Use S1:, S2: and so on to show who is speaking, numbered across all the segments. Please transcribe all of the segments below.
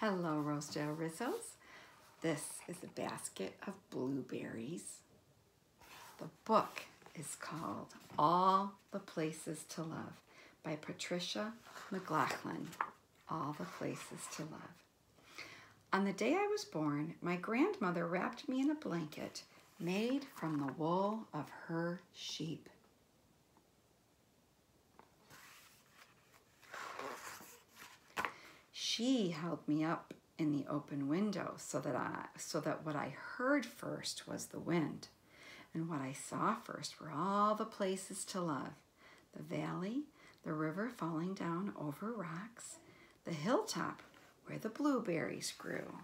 S1: Hello, Rosedale Rizzos. This is a basket of blueberries. The book is called All the Places to Love by Patricia MacLachlan. All the Places to Love. On the day I was born, my grandmother wrapped me in a blanket made from the wool of her sheep. She held me up in the open window so that I so that what I heard first was the wind and what I saw first were all the places to love. The valley, the river falling down over rocks, the hilltop where the blueberries grew.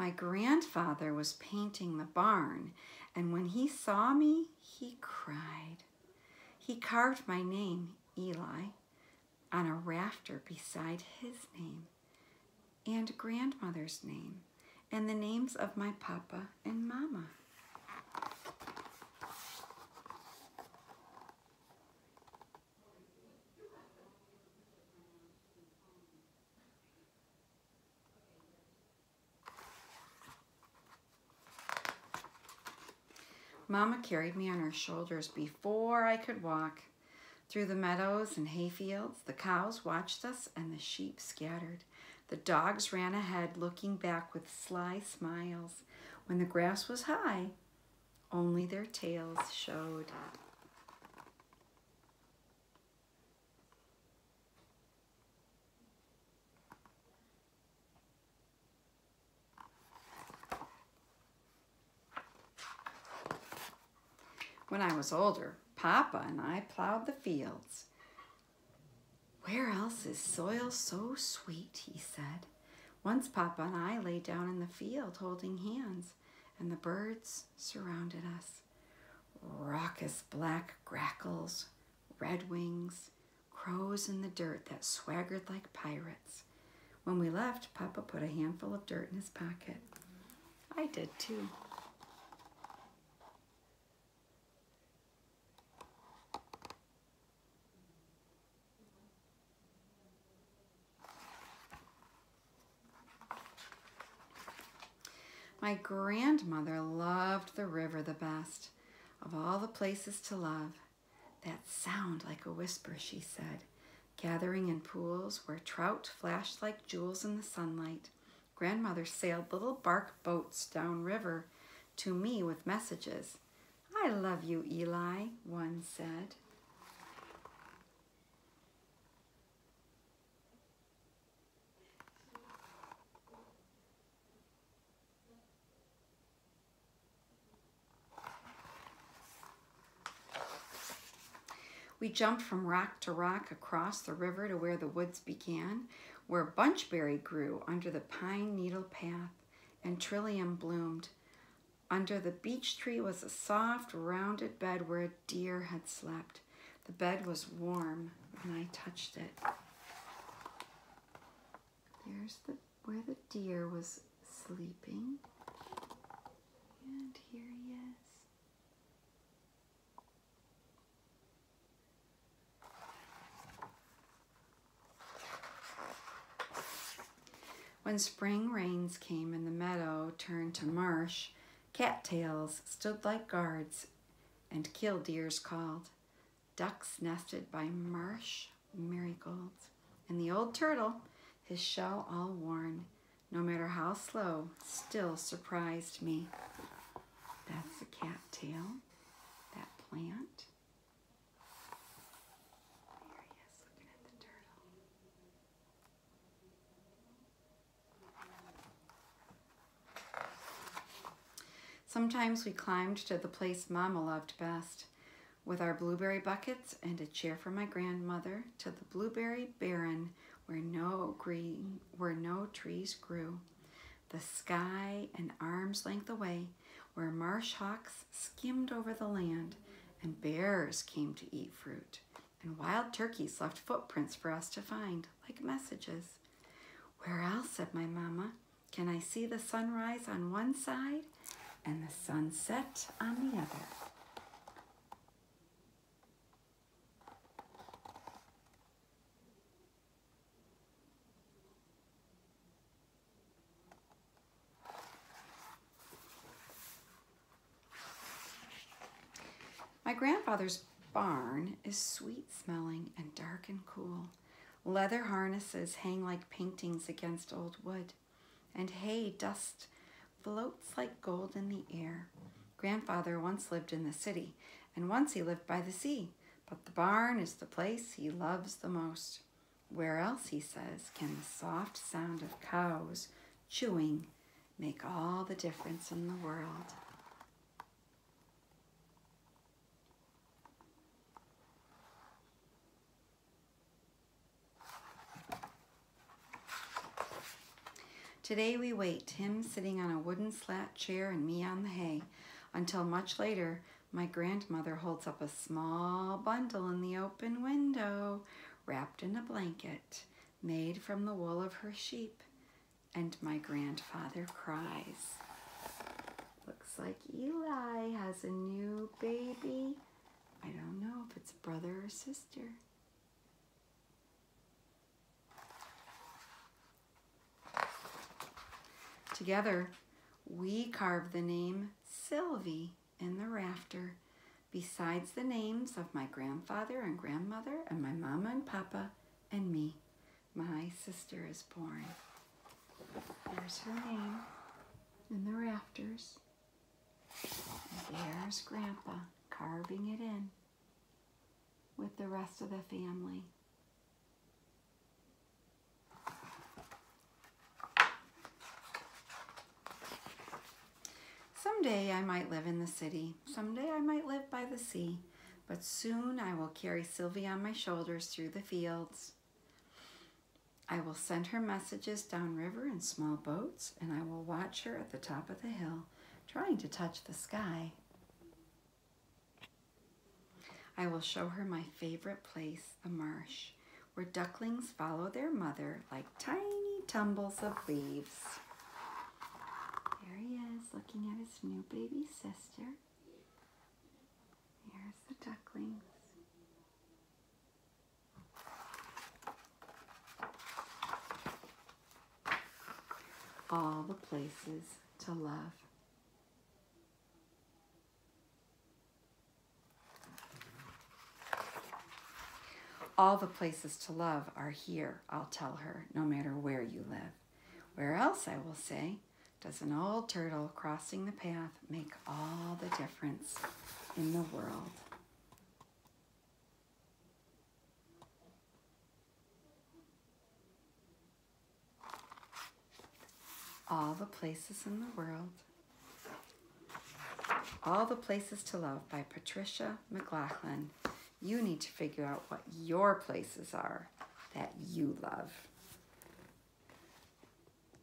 S1: My grandfather was painting the barn, and when he saw me, he cried. He carved my name, Eli, on a rafter beside his name, and grandmother's name, and the names of my papa and mama. Mama carried me on her shoulders before I could walk. Through the meadows and hayfields, the cows watched us and the sheep scattered. The dogs ran ahead, looking back with sly smiles. When the grass was high, only their tails showed. When I was older, Papa and I plowed the fields. Where else is soil so sweet, he said. Once Papa and I lay down in the field holding hands, and the birds surrounded us. Raucous black grackles, redwings, crows in the dirt that swaggered like pirates. When we left, Papa put a handful of dirt in his pocket. I did too. My grandmother loved the river the best of all the places to love. That sound like a whisper, she said, gathering in pools where trout flashed like jewels in the sunlight. Grandmother sailed little bark boats downriver to me with messages. I love you, Eli, one said. We jumped from rock to rock across the river to where the woods began, where bunchberry grew under the pine needle path and trillium bloomed. Under the beech tree was a soft, rounded bed where a deer had slept. The bed was warm when I touched it. There's the where the deer was sleeping. And here he is. When spring rains came and the meadow turned to marsh, cattails stood like guards and killdeers called. Ducks nested by marsh marigolds. And the old turtle, his shell all worn, no matter how slow, still surprised me. That's a cattail, that plant. There he is looking at the turtle. Sometimes we climbed to the place Mama loved best, with our blueberry buckets and a chair for my grandmother to the blueberry barren where no green where no trees grew. The sky an arm's length away, where marsh hawks skimmed over the land, and bears came to eat fruit, and wild turkeys left footprints for us to find, like messages. Where else, said my mamma, Can I see the sunrise on one side and the sunset on the other? My grandfather's barn is sweet smelling and dark and cool. Leather harnesses hang like paintings against old wood, and hay dust floats like gold in the air. Grandfather once lived in the city, and once he lived by the sea, but the barn is the place he loves the most. Where else, he says, can the soft sound of cows chewing make all the difference in the world? Today we wait, him sitting on a wooden slat chair and me on the hay, until much later my grandmother holds up a small bundle in the open window, wrapped in a blanket made from the wool of her sheep, and my grandfather cries. Looks like Eli has a new baby. I don't know if it's brother or sister. Together, we carve the name Sylvie in the rafter, besides the names of my grandfather and grandmother and my mama and papa and me. My sister is born. There's her name in the rafters. And there's Grandpa carving it in with the rest of the family. Someday I might live in the city. Someday I might live by the sea. But soon I will carry Sylvie on my shoulders through the fields. I will send her messages downriver in small boats, and I will watch her at the top of the hill, trying to touch the sky. I will show her my favorite place, the marsh, where ducklings follow their mother like tiny tumbles of leaves. There he is, looking at his new baby sister. Here's the ducklings. All the places to love. All the places to love are here, I'll tell her, no matter where you live. Where else, I will say, does an old turtle crossing the path make all the difference in the world? All the Places in the World. All the Places to Love by Patricia MacLachlan. You need to figure out what your places are that you love.